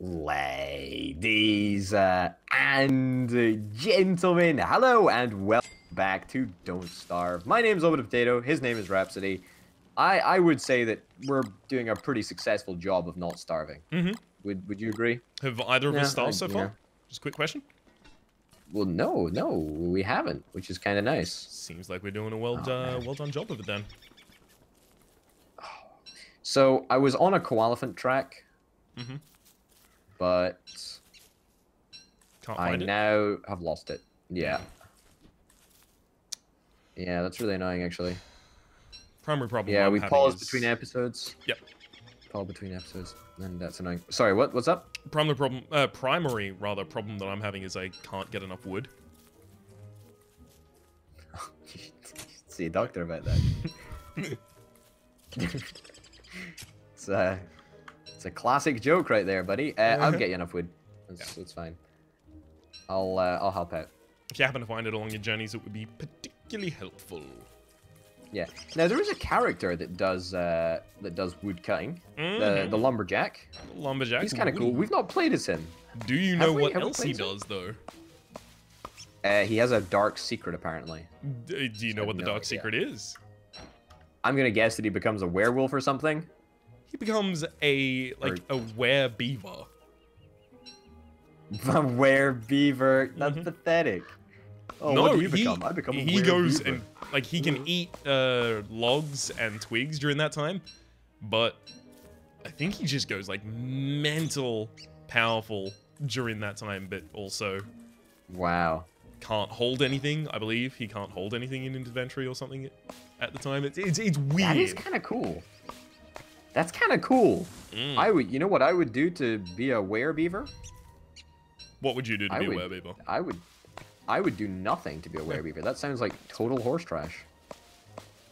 Ladies uh, and gentlemen, hello and welcome back to Don't Starve. My name is Orbital Potato, his name is Rhapsody. I, I would say that we're doing a pretty successful job of not starving. Mm-hmm. Would Would you agree? Have either of Yeah, us starved I- so yeah. far? Just a quick question. Well, no, no, we haven't, which is kind of nice. Seems like we're doing a well, Oh, uh, well done job of it then. So I was on a koalefant track, Mm-hmm. But Can't I it. now have lost it. Yeah. Yeah, that's really annoying, actually. Primary problem. Yeah, I'm we pause is- between episodes. Yep. Pause between episodes, and that's annoying. Sorry, what? What's up? Primary problem. Uh, primary rather problem that I'm having is I can't get enough wood. See a doctor about that. a, it's a classic joke right there, buddy. Uh, I'll get you enough wood. That's, that's fine. I'll uh, I'll help out. If you happen to find it along your journeys, it would be particularly helpful. Yeah. Now there is a character that does uh, that does wood cutting. The Mhm. the lumberjack. Lumberjack. He's kind of cool. We've not played as him. Do you know we? what else he played him? does though? Uh, he has a dark secret apparently. Do you know what the no dark idea. secret is? I'm gonna guess that he becomes a werewolf or something. He becomes a like a were beaver. A beaver. That's Mhm. pathetic. Oh, no, what do you he, become? I become a he goes werebeaver. and like he can eat uh, logs and twigs during that time, but I think he just goes like mental powerful during that time, but also Wow. can't hold anything. I believe he can't hold anything in inventory or something at the time. It's it's, it's weird. That is kind of cool. That's kind of cool. Mm. I would, you know what I would do to be a werebeaver? what would you do to I be a would- werebeaver? I would, I would do nothing to be a werebeaver. That sounds like total horse trash.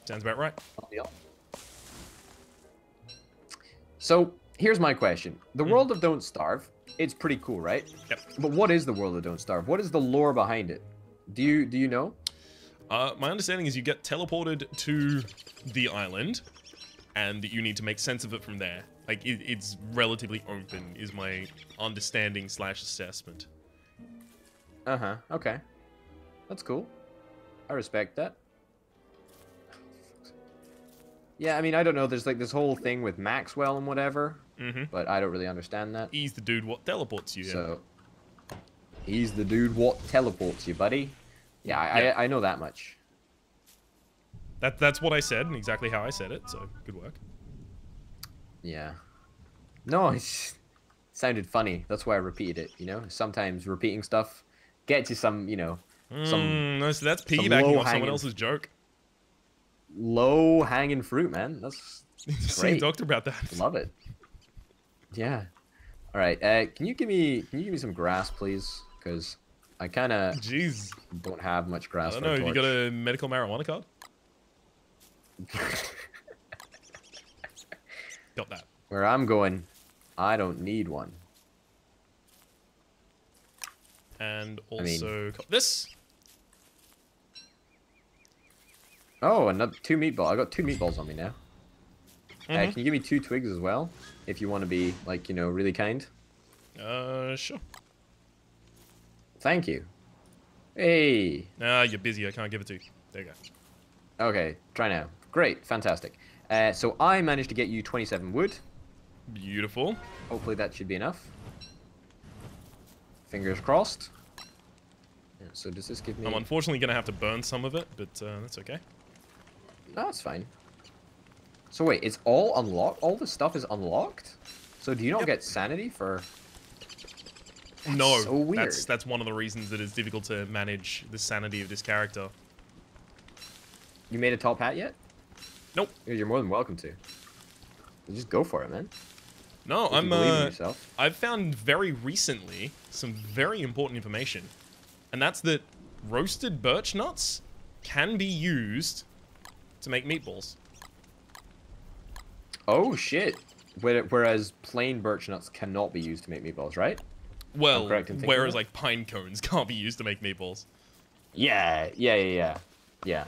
Sounds about right. So here's my question: The Hmm. world of Don't Starve, it's pretty cool, right? Yep. But what is the world of Don't Starve? What is the lore behind it? Do you do you know? Uh, my understanding is you get teleported to the island, and you need to make sense of it from there. Like it, it's relatively open, is my understanding slash assessment. Uh huh. Okay. That's cool. I respect that. Yeah, I mean, I don't know. There's like this whole thing with Maxwell and whatever, Mm-hmm. but I don't really understand that. He's the dude what teleports you. in. So, he's the dude what teleports you, buddy. Yeah, I, Yeah. I, I know that much. That that's what I said and exactly how I said it. So good work. Yeah. No, it sounded funny. That's why I repeated it. You know, sometimes repeating stuff gets you some, you know, some Mm, no, so that's piggybacking off someone else's joke. low hanging fruit, man. That's Great. doctor about that. love it. Yeah. All right. Uh, can you give me can you give me some grass, please? Because I kind of Jeez, don't have much I grass. don't know. Have you got a medical marijuana card? Got that. Where I'm going, I don't need one. And I mean- also this. Oh, another two meatball. I got two meatballs on me now. Uh, Mhm. can you give me two twigs as well, if you want to be like you know really kind? Uh, sure. Thank you. Hey. Nah, you're busy. I can't give it to you. There you go. Okay, try now. Great, fantastic. Uh, so I managed to get you 27 wood. Beautiful. Hopefully that should be enough. Fingers crossed. Yeah, so does this give me? I'm unfortunately gonna have to burn some of it, but uh, that's okay. No, it's fine. So wait, it's all unlocked. All the stuff is unlocked. So do you not Yep. get sanity for? That's no, so weird. that's that's one of the reasons that it's difficult to manage the sanity of this character. You made a top hat yet? Nope. You're more than welcome to. Just go for it, man. No, If I'm. Uh, yourself. I've found very recently some very important information, and that's that roasted birch nuts can be used to make meatballs. Oh shit. Whereas plain birch nuts cannot be used to make meatballs, right? Well, correct whereas like pine cones can't be used to make meatballs. Yeah, yeah, yeah, yeah, yeah.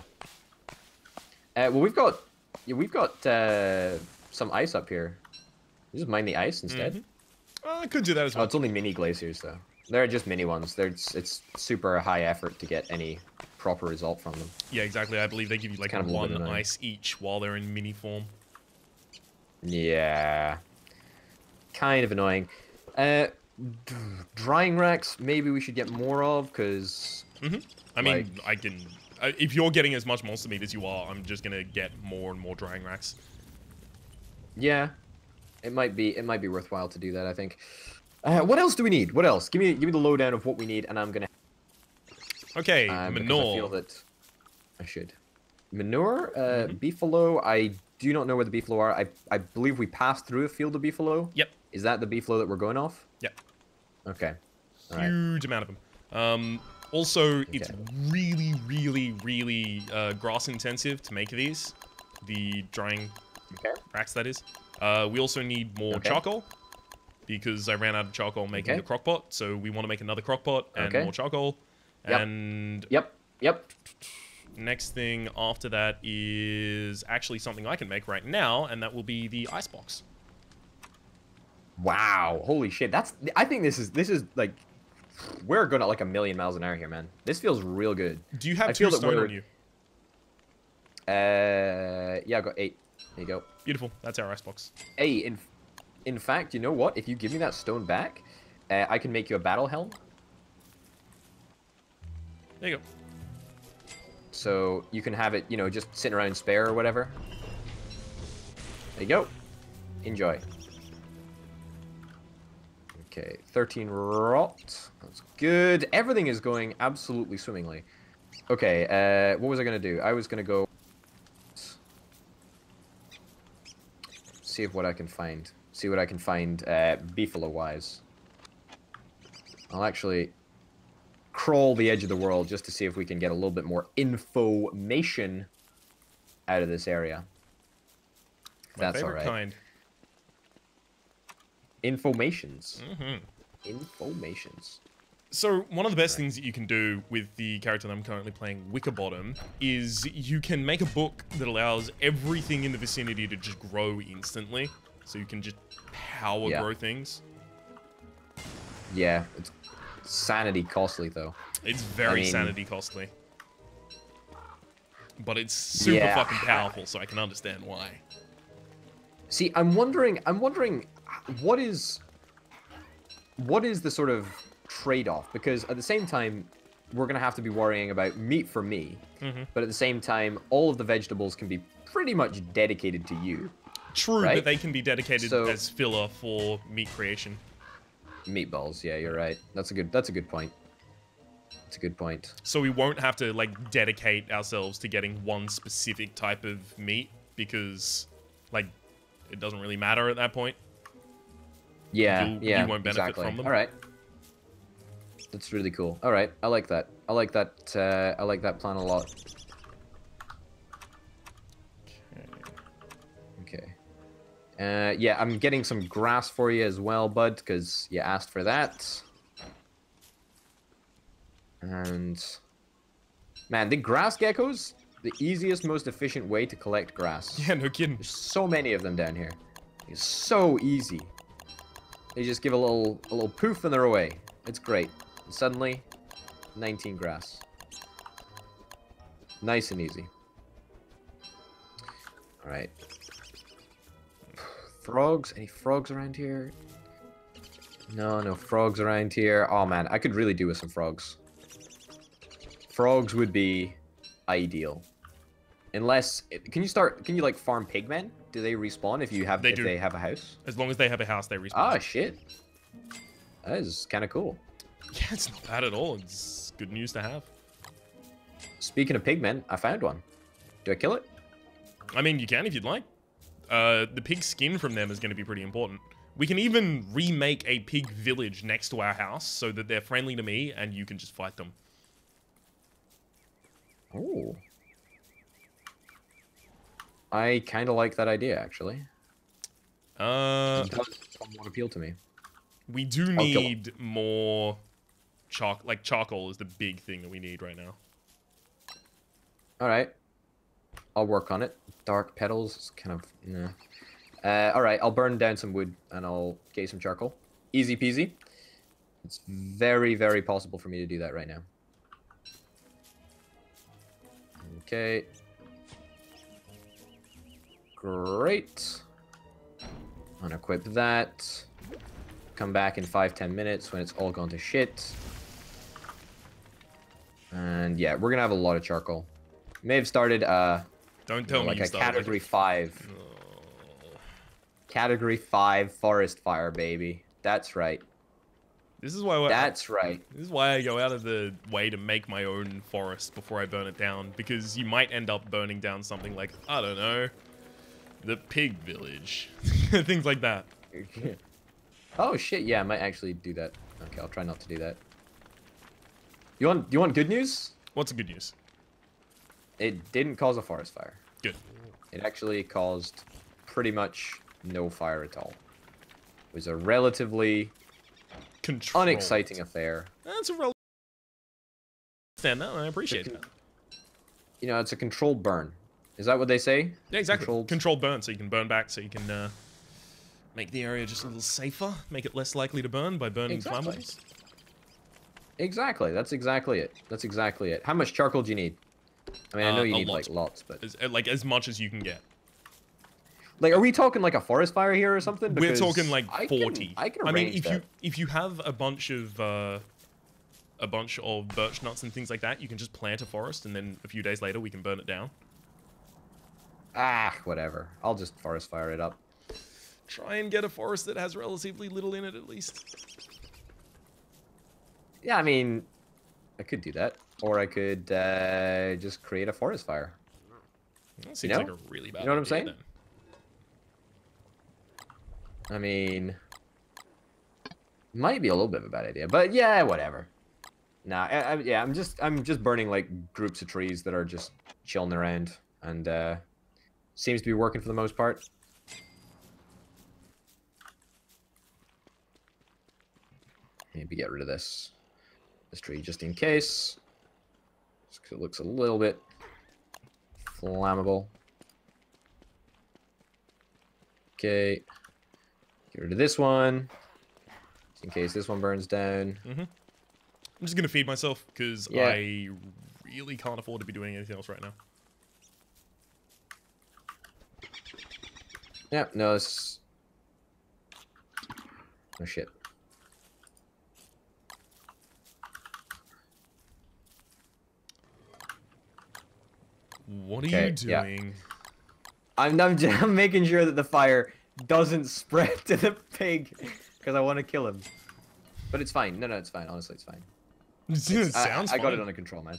Uh, well, we've got, yeah, we've got uh, some ice up here. You just mine the ice instead. Mhm. Uh, I could do that as Oh, well. it's only mini glaciers though. They're just mini ones. They're it's, it's super high effort to get any proper result from them. yeah, exactly. I believe they give you like kind of one ice each while they're in mini form. Yeah. Kind of annoying. Uh, drying racks, maybe we should get more of, because... I mean, I can. If you're getting as much monster meat as you are, I'm just gonna get more and more drying racks. Yeah. It might be it might be worthwhile to do that, I think. Uh, what else do we need? What else? Give me give me the lowdown of what we need, and I'm gonna Okay, uh, manure. I feel that I should. Manure, uh, Mm-hmm. beefalo. I do not know where the beefalo are. I I believe we passed through a field of beefalo. Yep. Is that the beefalo that we're going off? Yep. Okay. All right. Huge amount of them. Um, also, it's really, really, really uh, grass intensive to make these. The drying Okay. racks, that is. Uh, we also need more Okay. charcoal because I ran out of charcoal making Okay. the crock pot. So we want to make another crock pot and Okay. more charcoal. Yep. And Yep. Yep. next thing after that is actually something I can make right now, and that will be the icebox. Wow. Holy shit. That's. I think this is this is like. We're going at like a million miles an hour here, man. This feels real good. Do you have I two stone on you? Uh, yeah, I got eight. There you go. Beautiful. That's our icebox. Hey, in, in fact, you know what? If you give me that stone back, uh, I can make you a battle helm. There you go. So you can have it, you know, just sitting around spare or whatever. There you go. Enjoy. Okay, 13 rot. That's good. Everything is going absolutely swimmingly. Okay, uh, what was I going to do? I was going to go... See if what I can find. See what I can find uh, beefalo-wise. I'll actually crawl the edge of the world just to see if we can get a little bit more information out of this area. My That's all right. kind. Informations. hmm Informations. So one of the best things that you can do with the character that I'm currently playing, Wickerbottom, is you can make a book that allows everything in the vicinity to just grow instantly. So you can just power Yeah. grow things. Yeah, it's sanity costly though. It's very mean- sanity costly. But it's super Yeah. fucking powerful, so I can understand why. See, I'm wondering. I'm wondering, what is, what is the sort of trade-off? Because at the same time, we're gonna have to be worrying about meat for me, Mhm. but at the same time, all of the vegetables can be pretty much dedicated to you. True, Right? but they can be dedicated So- as filler for meat creation. Meatballs. Yeah, you're right. That's a good. That's a good point. That's a good point. So we won't have to like dedicate ourselves to getting one specific type of meat because like it doesn't really matter at that point. Yeah, You- you yeah, won't benefit exactly. from them. All right. That's really cool. All right, I like that. I like that. Uh, I like that plan a lot. Okay. Uh, yeah, I'm getting some grass for you as well, bud, because you asked for that. And man, the grass geckos, the easiest, most efficient way to collect grass. Yeah, no kidding. There's so many of them down here. It's so easy. They just give a little a little poof and they're away. It's great. And suddenly, 19 grass. Nice and easy. Alright. Frogs? Any frogs around here? No, no frogs around here. Oh man, I could really do with some frogs. Frogs would be ideal. Unless, can you start? Can you like farm pigmen? Do they respawn if you have They if do. they have a house? As long as they have a house, they respawn. Ah, shit. That is kind of cool. Yeah, it's not bad at all. It's good news to have. Speaking of pigmen, I found one. Do I kill it? I mean, you can if you'd like. Uh, the pig skin from them is going to be pretty important. We can even remake a pig village next to our house so that they're friendly to me and you can just fight them. Oh. I kind of like that idea, actually. Uh, It does somewhat appeal to me. we do kill 'em. need more chalk. Like charcoal is the big thing that we need right now. All right. I'll work on it. Dark petals kind of. Uh, all right, I'll burn down some wood and I'll get some charcoal. easy peasy. It's very, very possible for me to do that right now. Okay. Great. Unequip that. Come back in five, ten minutes when it's all gone to shit. And yeah, we're gonna have a lot of charcoal. May have started uh Don't you tell know, me like a category five. Category five forest fire, baby. That's right. This is why I- That's right. This is why I go out of the way to make my own forest before I burn it down, because you might end up burning down something like, I don't know, the pig village. Things like that. oh shit, yeah, I might actually do that. Okay, I'll try not to do that. You want you want good news? What's the good news? It didn't cause a forest fire. Good. It actually caused pretty much no fire at all. It was a relatively Control. unexciting affair. That's a real. Understand that. I appreciate that. You know, it's a controlled burn. Is that what they say? Yeah, exactly. Controlled. Controlled burn, so you can burn back, so you can uh, make the area just a little safer, make it less likely to burn by burning Exactly. flammables. Exactly. That's exactly it. That's exactly it. How much charcoal do you need? I mean, I know Uh, you need lot. like lots, but As, uh, like as much as you can get. like, are we talking like a forest fire here or something? We're talking like forty. I can- 40. I can I mean, if that. you if you have a bunch of uh, a bunch of birch nuts and things like that, you can just plant a forest, and then a few days later we can burn it down. Ah, whatever. I'll just forest fire it up. Try and get a forest that has relatively little in it at least. Yeah, I mean, I could do that, or I could uh, just create a forest fire. That seems know? like a really bad. You know what I'm saying? then. I mean, might be a little bit of a bad idea, but yeah, whatever. Nah, I, I, yeah, I'm just I'm just burning like groups of trees that are just chilling around, and uh, seems to be working for the most part. Maybe get rid of this this tree just in case. Just 'cause it looks a little bit flammable. Okay. Get rid of this one. Just in case this one burns down. Mm-hmm. I'm just gonna feed myself because Yeah. I really can't afford to be doing anything else right now. Yeah, no, it's... Oh shit. What are Okay, you yeah. doing? I'm, I'm, j- I'm making sure that the fire doesn't spread to the pig because I want to kill him. But it's fine. No, no, it's fine. Honestly, it's fine. it I- sounds. I, got it under control, man.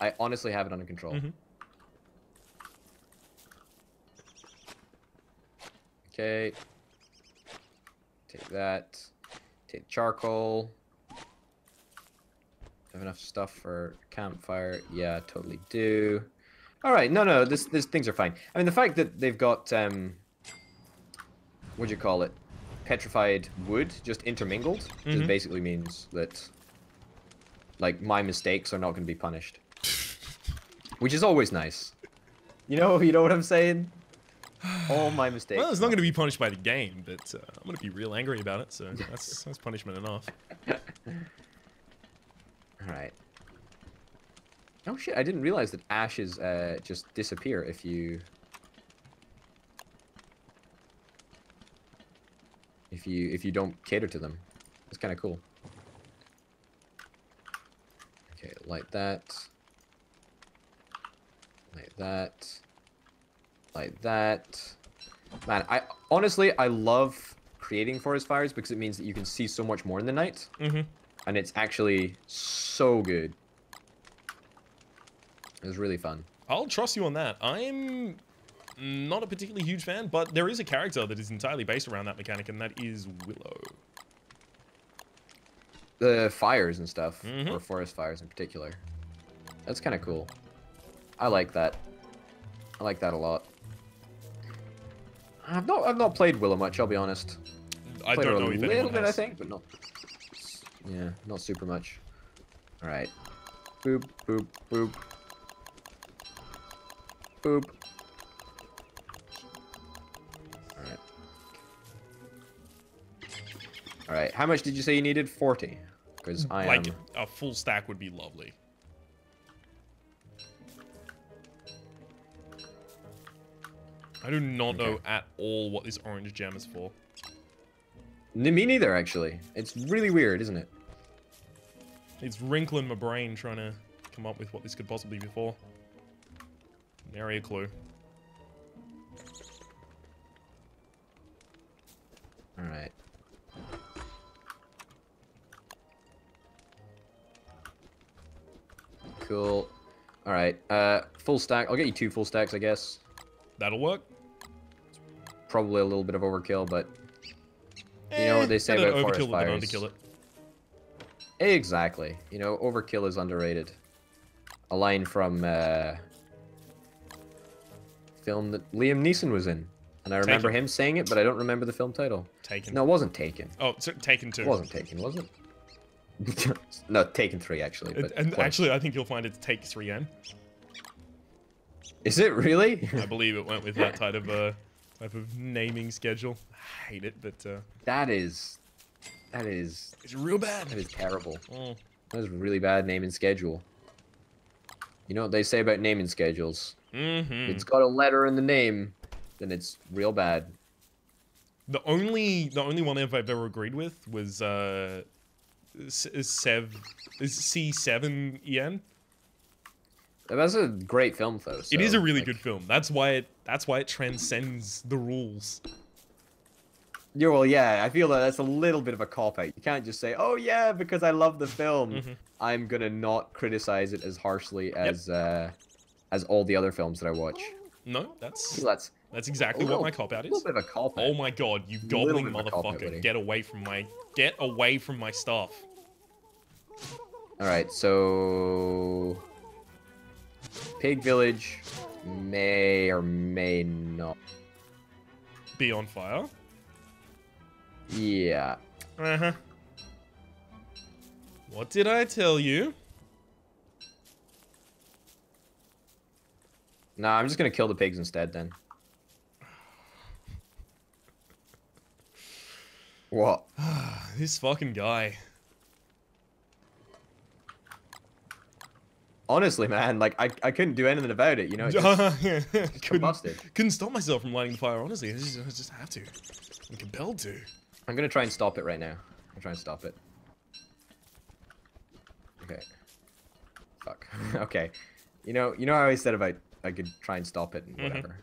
I honestly have it under control. Mhm. Okay. Take that. Take charcoal. Have enough stuff for campfire? Yeah, totally do. All right, no, no, this, this things are fine. I mean, the fact that they've got um, what do you call it? Petrified wood just intermingled just Mhm. basically means that like my mistakes are not going to be punished, which is always nice. You know, you know what I'm saying? All my mistakes. Well, it's not going to be punished by the game, but uh, I'm going to be real angry about it. So that's that's punishment enough. All right. Oh shit! I didn't realize that ashes uh, just disappear if you if you if you don't cater to them. It's kind of cool. Okay, like that. Like that. Like that. Man, I honestly I love creating forest fires because it means that you can see so much more in the night Mm-hmm. and it's actually so good. It was really fun. I'll trust you on that. I'm not a particularly huge fan, but there is a character that is entirely based around that mechanic, and that is Willow. The fires and stuff, Mhm. or forest fires in particular. That's kind of cool. I like that. I like that a lot. I've not I've not played Willow much. I'll be honest. I Played don't know a little bit, I think, but not. Yeah, not super much. All right. Boop boop boop. Boop. All right. All right. How much did you say you needed? 40. Because I like am. a full stack would be lovely. I do not know at all what this orange gem is for. N- Me neither, actually. It's really weird, isn't it? It's wrinkling my brain trying to come up with what this could possibly be for. Nary a clue. All right. Cool. All right. Uh, full stack. I'll get you two full stacks, I guess. That'll work. Probably a little bit of overkill, but You know what they say about forest fires. exactly. You know, overkill is underrated. A line from uh, film that Liam Neeson was in, and I remember Taken. him saying it, but I don't remember the film title. Taken. No, it wasn't Taken. Oh, so Taken two. It wasn't Taken, was it? no, Taken three actually. And, But and close. actually, I think you'll find it's Take 3N. is it really? I believe it went with that type of uh, type of naming schedule. I hate it, but uh, that is, that is, it's real bad. that is terrible. Oh, That is really bad naming schedule. You know what they say about naming schedules? mm-hmm. It's got a letter in the name, then it's real bad. The only the only one I've ever agreed with was uh, Sev C seven En. That's a great film, though. It is a really like- good film. That's why it that's why it transcends the rules. Yeah, well, yeah, I feel that that's a little bit of a cop out. You can't just say, "Oh yeah, because I love the film, Mhm. I'm gonna not criticize it as harshly as uh, as all the other films that I watch." No, that's that's that's exactly a what my cop out is. a little bit of a cop out. Oh my god, you Little gobbling bit of a cop-out, motherfucker! Get away from my get away from my stuff. All right, so Pig Village may or may not. Be on fire. Yeah, Uh huh. What did I tell you? no, I'm just gonna kill the pigs instead then. What? This fucking guy. Honestly, man, like I, I couldn't do anything about it. You know, it just couldn't, couldn't stop myself from lighting the fire. Honestly, I just, I just have to. I'm compelled to. I'm gonna try and stop it right now. I'm trying to stop it. Okay. Fuck. okay. You know, you know I said about I could try and stop it and Mhm. whatever.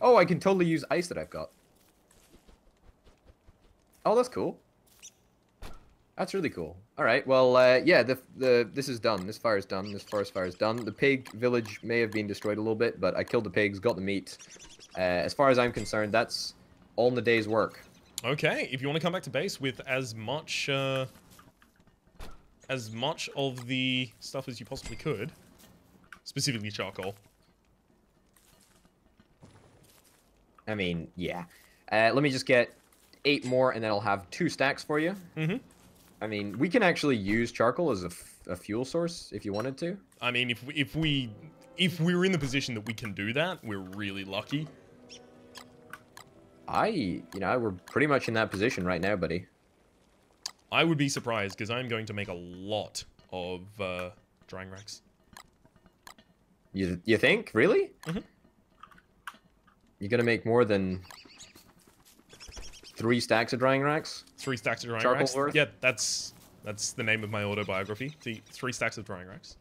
Oh, I can totally use ice that I've got. Oh, that's cool. That's really cool. All right. Well, uh, yeah. The the this is done. This fire is done. This forest fire is done. The pig village may have been destroyed a little bit, but I killed the pigs, got the meat. Uh, as far as I'm concerned, that's all in the day's work. Okay, if you want to come back to base with as much, uh, as much of the stuff as you possibly could, specifically charcoal. I mean, yeah. Uh, let me just get eight more, and then I'll have two stacks for you. Mm-hmm. I mean, we can actually use charcoal as a, f- a fuel source if you wanted to. I mean, if we, if we, if we're in the position that we can do that, we're really lucky. I, you know, we're pretty much in that position right now, buddy. I would be surprised because I'm going to make a lot of uh, drying racks. You, you think? Really? Mhm. You're gonna make more than three stacks of drying racks? Three stacks of drying Charcoal racks. worth? Yeah, that's that's the name of my autobiography. The three stacks of drying racks.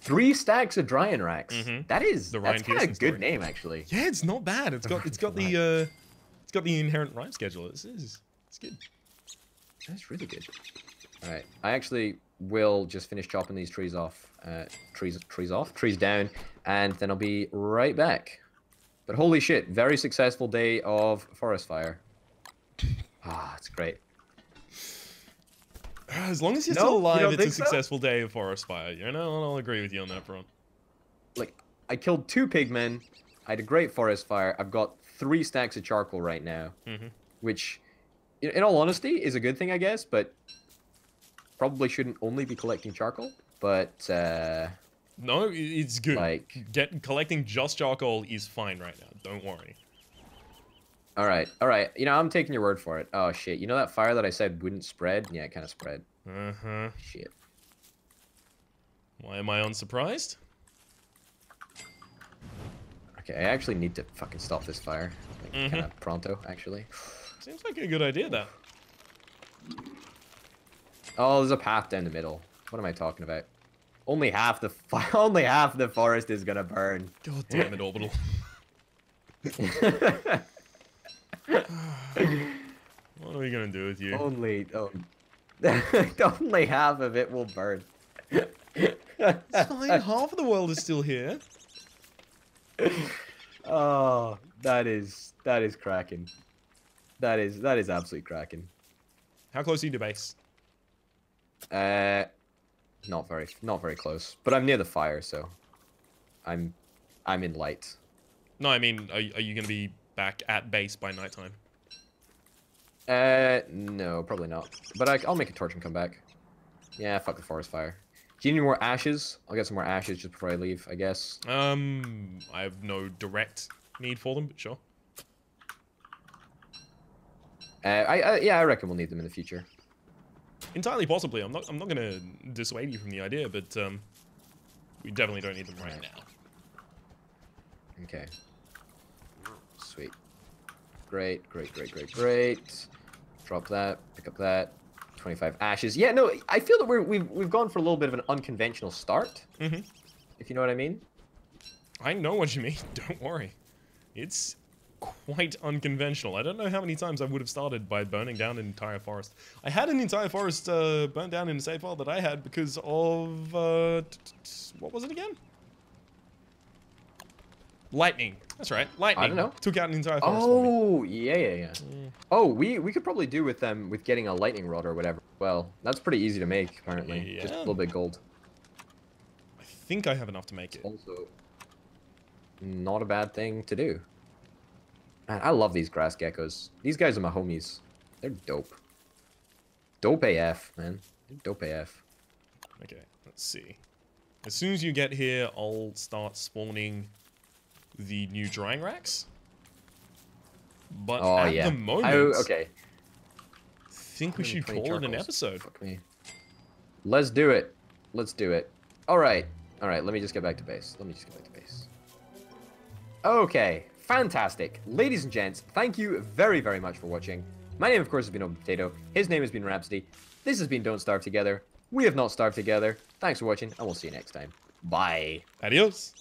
Three stacks of drying racks. Mhm. That is The that's Ryan kind Pearson of good story. name actually. Yeah, it's not bad. It's got it's got the uh, it's got the inherent rhyme schedule. This is it's good. That's really good. All right, I actually will just finish chopping these trees off. Uh, trees, trees off, trees down, and then I'll be right back. But holy shit, very successful day of forest fire. Ah, it's great. As long as you're No, still alive, don't it's a so? successful day of forest fire. You know, I'll agree with you on that front. Like, I killed two pigmen. I had a great forest fire. I've got three stacks of charcoal right now, hmm which, in, all honesty, is a good thing, I guess. But probably shouldn't only be collecting charcoal. But uh, No, it's good. Mm. like, Get collecting just charcoal is fine right now. Don't worry. All right, all right. You know, I'm taking your word for it. Oh shit! You know that fire that I said wouldn't spread? Yeah, it kind of spread. Uh huh. Shit. Why am I unsurprised? Okay, I actually need to fucking stop this fire. Like, Mhm. kind of pronto, actually. Seems like a good idea, that. Oh, there's a path down the middle. What am I talking about? Only half the only half the forest is gonna burn. God damn it, Orbital. What are we gonna do with you? only oh, only half of it will burn. It's fine, half of the world is still here. oh, that is that is cracking. That is that is absolutely cracking. How close are you to base? Uh, not very not very close, but I'm near the fire, so I'm I'm in light. No, I mean, are, are you gonna be back at base by nighttime? Uh, no, probably not. But I, I'll make a torch and come back. Yeah, fuck the forest fire. Do you need more ashes? I'll get some more ashes just before I leave, I guess. Um, I have no direct need for them, but sure. Uh, I, I yeah, I reckon we'll need them in the future. Entirely possibly. I'm not. I'm not gonna dissuade you from the idea, but um, we definitely don't need them right Right. now. Okay. Sweet. Great, great, great, great, great. Drop that. Pick up that. 25 ashes. Yeah, no, I feel that we're, we've, we've gone for a little bit of an unconventional start, Mm-hmm. if you know what I mean. I know what you mean. Don't worry. It's quite unconventional. I don't know how many times I would have started by burning down an entire forest. I had an entire forest uh, burned down in a save file that I had because of uh, what was it again? Lightning. That's right. Lightning. I don't know. Took out an entire forest. Oh, yeah, yeah, yeah. Mm. Oh, we, we could probably do with them with getting a lightning rod or whatever. Well, that's pretty easy to make, apparently. Yeah. Just a little bit gold. I think I have enough to make it. Also, not a bad thing to do. Man, I love these grass geckos. These guys are my homies. They're dope. Dope AF, man. Dope AF. Okay, let's see. As soon as you get here, I'll start spawning the new drying racks. But Oh, at yeah. the moment, I, okay. think we should 120 call it an episode. Fuck me. Let's do it. Let's do it. All right. All right. Let me just get back to base. Let me just get back to base. Okay. Fantastic. Ladies and gents, thank you very, very much for watching. My name, of course, has been Orbital Potato. His name has been Rhapsody. This has been Don't Starve Together. We have not starved together. Thanks for watching, and we'll see you next time. Bye. Adios.